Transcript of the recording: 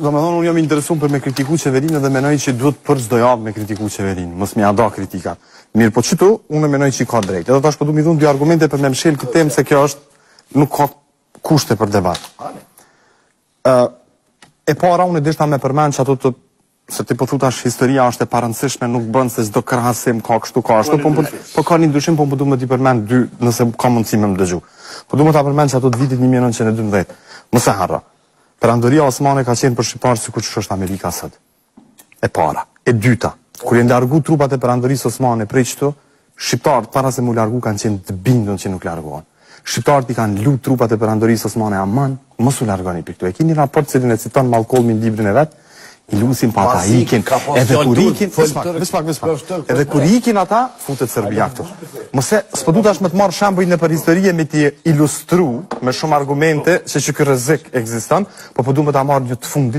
Domethënë unë jam i interesuar për me kritiku qeverinë dhe mendoj që duhet për çdo javë me kritiku qeverinë, mos m'u nda kritika. Mirë, po qitu unë mendoj që ka drejt. Edhe tash po du me i dhanë dy argumente për me mshel këtë temë se kjo është, nuk ka kushte për debat. Ë e para unë deshta me përmend çato të se ti po thu tash historia është e parëndësishme, nuk bën se çdo krahasim ka kështu ka ashtu, po po, po ka një ndryshim, po po du me të përmend dy, nëse ka mundësi me dëgju. Po du me ta përmend qato të vitit 1912. Mos e harro. Perandoria Osmane ka qenë për shqiptarët sikur që është Amerika sot. E para. E dyta, kur janë largu trupat e Perandorisë Osmane prej qitu, shqiptarët para se me u largu kanë qenë të bindur që nuk largohen. Shqiptarët i kanë lut trupat e Perandorisë Osmane aman, mos u largoni prej këtu. E keni raport të cilin e citon Malkolmi në librin e vet, I lusin, po ata, ikin, edhe kur ikin, vës pak, vës pak, vës pak, edhe kur ikin ata, futet Serbia këtu. Mos, s'po du tash me të marrë shembuj nëpër histori e me t'i ilustru, me shumë argumente, se qiky rrezik ekziston, po po du me ta marrë një të fundit,